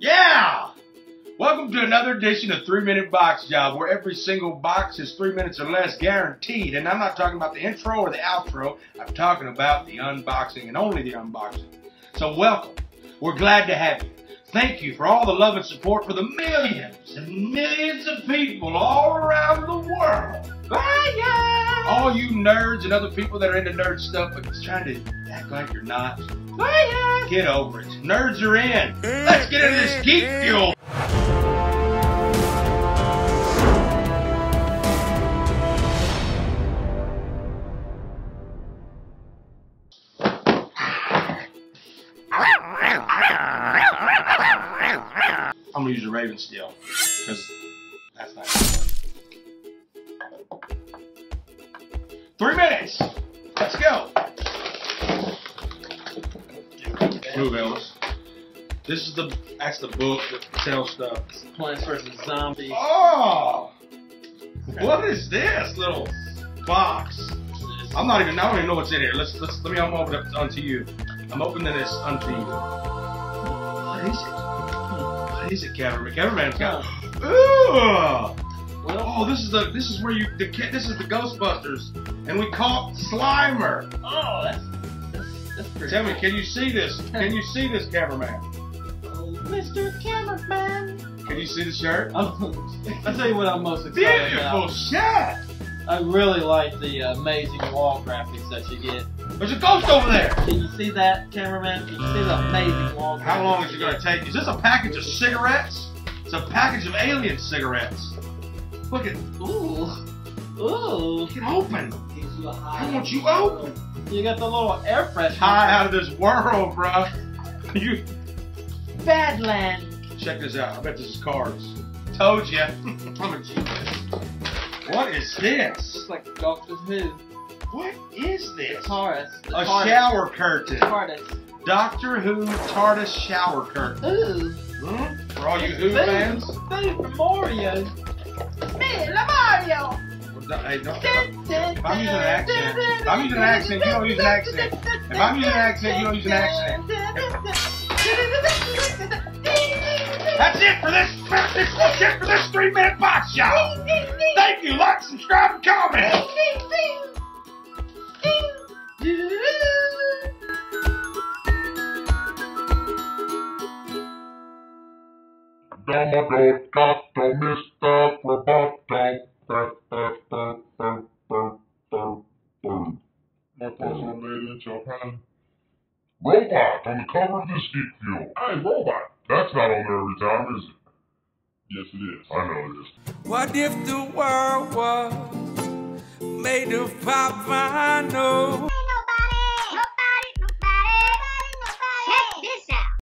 Yeah! Welcome to another edition of Three Minute Box Job, where every single box is three minutes or less guaranteed. And I'm not talking about the intro or the outro, I'm talking about the unboxing and only the unboxing. So, welcome. We're glad to have you. Thank you for all the love and support for the millions and millions of people all around the world. Bye, All you nerds and other people that are into nerd stuff but just trying to act like you're not. Bye, Get over it. Nerds are in. Let's get into this geek fuel. I'm gonna use a Raven steel because Three minutes. Let's go. Move, Elvis. This is the that's the book that sells stuff. Plants vs. Zombies. Oh, what is this little box? I'm not even. I don't even know what's in here. Let's let's let me open it up onto you. I'm opening this unto you. What is it? What is it, Cameraman? Cameraman's got. Ooh. Well, Oh, this is the this is where you the this is the Ghostbusters, and we caught Slimer. oh, that's that's, that's pretty. Tell me, can you see this? Can you see this, cameraman? Oh, Mr. Cameraman. Can you see the shirt? I'll tell you what I'm most excited Beautiful about. shot. I really like the amazing wall graphics that you get. There's a ghost over there. Can you see that, cameraman? Can you see the amazing wall graphics? How long is it gonna take? Is this a package of cigarettes? It's a package of alien cigarettes. Look at Ooh. Ooh. it open. Gives you a I high. want you open. You got the little air freshener. High out of this world, bro. You Badland. check this out. I bet this is cards. Told you. I'm a genius. What is this? It's like Doctor Who. What is this? TARDIS. The A TARDIS. shower curtain. TARDIS. Doctor Who TARDIS shower curtain. Ooh. Hmm? For all you Who Food. fans? Food for Mario. Me, La Mario. If I'm using an accent, if I'm using an accent, you don't use an accent. If I'm using an accent, you don't use an accent. That's it for this. That's it for this three minute box shot. Thank you. Like, subscribe, and comment. Domo gato Mr. puzzle made Japan. Robot on the cover of this Geek Fuel. Hey, Robot. That's not on there every time, is it? Yes, it is. I know it is. What if the world was made of pop vinyl?